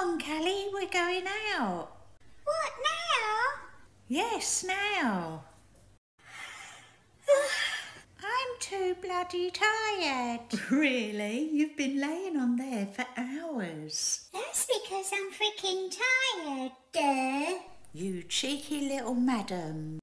on, Calia, we're going out. What now? Yes, now. I'm too bloody tired. Really? You've been laying on there for hours. That's because I'm freaking tired, duh. You cheeky little madam.